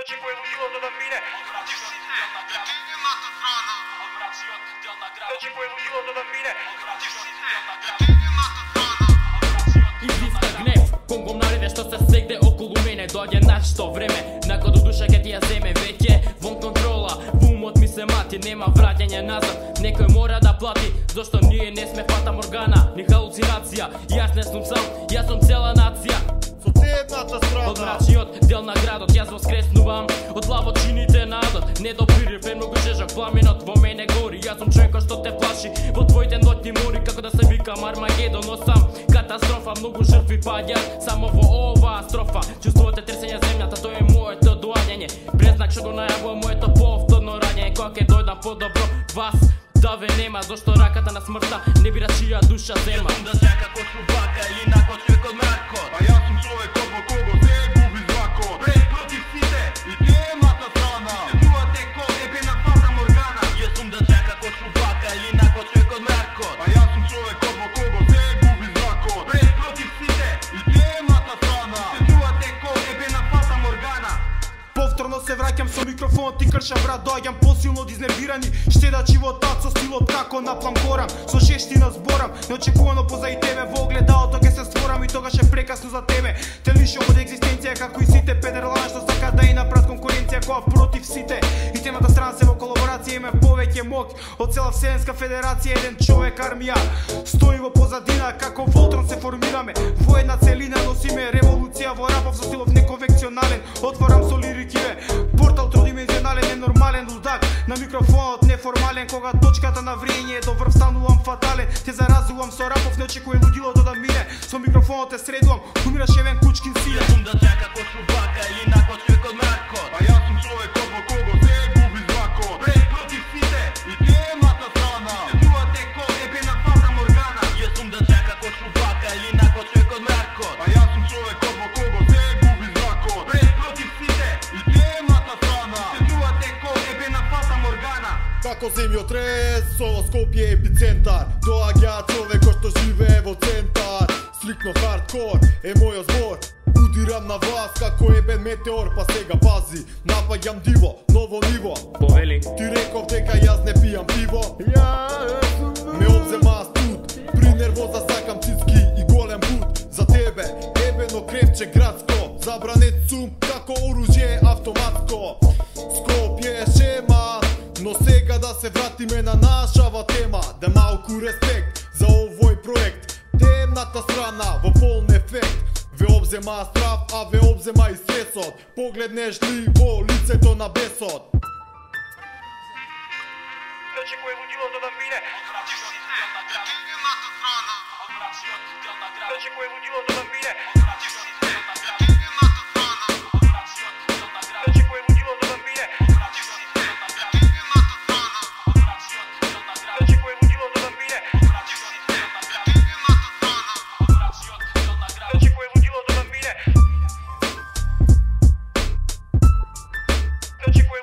Значи кое луѓето да мине Значи кое луѓето да мине Изиска гнев, конгом нареде што се сегде околу мене. Доаѓа нашто време, накаду душа ќе ти ја земе. Веќе вон контрола, умот ми се мати. Нема враќање назад, некој мора да плати. Зошто ние не сме фата моргана, ни халуцинација Јас не сум сам, јас сум цела нација Со цедната Од мрачниот дел на градот Јас воскреснувам. Од лаво чините надот Не допирив е многу жежок пламенот во мене гори. Јас сум човекот што те плаши Во твоите ноќни мори Како да се викам Армагедон. Но сам катастрофа Многу жртви паѓаат Само во оваа строфа. Чувствувате тресење земјата Тоа е моето доаѓање Презнак што го најавувам моето повторно раѓање Кога ќе дојдам подобро вас да ве нема Зошто раката на смртта не бира чија душа зема. Да сјака кој слубака или нако човек од мракот. А јас сум враќам со микрофонот и крша брат Доаѓам посилно од изнервирани. Штедачи во тат со стилот како на планкорам. Со жештина зборам Неочекувано позади тебе во огледалото ќе се створам И тогаш е прекасно за тебе. Те лишам од екзистенција како и сите педерлана Што сака да и направат конкуренција која против сите. И темата страна се во колаборација има повеќе мок Од цела Вселенска федерација еден човек армија. Стои во позадина како Волтрон се формираме. Во една целина носиме револуција во рапов со стилов неконвенционален Отворам микрофонот неформален Кога точката на врење е до врв станувам фатален. Те заразувам со рапов, не очекуе лудилото да мине. Со микрофонот те средувам, умираш евен кучкин силен Јас сум да сјака кој слубака или нако човек од мракот А јас сум човекот во кого се губи зракот Пред против сите. И темната страна Чувате ко ебе на фата моргана. Јас сум да сјака кој слубака или нако човек од мракот А јас сум човекот Како земјотрес, со Скопје епицентар. Доаѓа човекот што живее во центар. Стрикно хардкор е мојот збор. Удирам на вас како ебен метеор Па сега пази, напаѓам диво, ново ниво. Повели. Ти реков дека јас не пијам пиво. Ме обзема студ. При нервоза сакам цицки и голем бут За тебе, ебено кревче градско. Забранет сум како оружје автоматско. Скопје шема Но сега да се вратиме на нашава тема Да малку респект за овој проект. Темната страна во полн ефект. Ве обзема страв, а ве обзема и стресот Погледнеш ли во лицето на бесот? Значи кое луѓето да мине Значи кое луѓето да мине луѓето да мине Значи кое